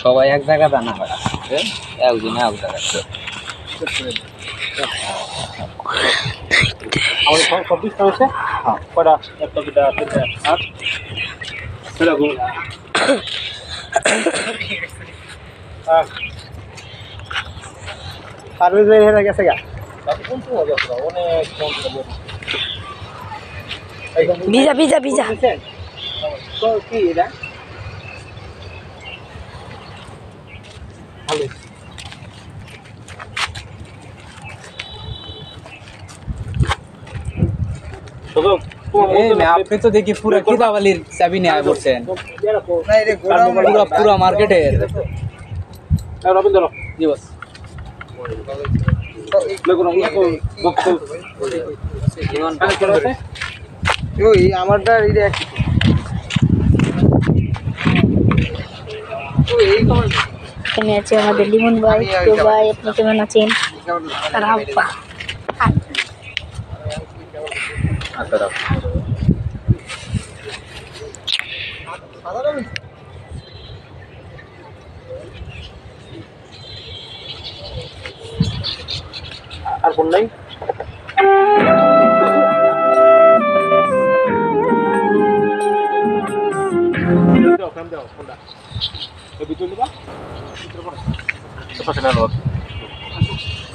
সবাই এক জায়গাতে না হয় একদিন এক জায়গায় আমাদের সব হয়েছে কটা একটা দুটা তিনটা আট সেরকম হ্যাঁ হয়ে গেছে গা অনেক ভিজা ভিজা ভিজা তো কি এটা ভালো। আপনি তো দেখি পুরো কিতাবালির চাবি নিয়ে আয় পুরো পুরো মার্কেটের। রবীন্দ্র জি ওই আমারটা এখানে আছে আমাদের লিমন ভাই তো ভাই আপনি কেমন আছেন? আর কোন নাই? দাও ফ্রেম দাও ফোনটা ভিতরে নিবা ভিতরে পড়ে পাশে না লোক আমাদের চলো এই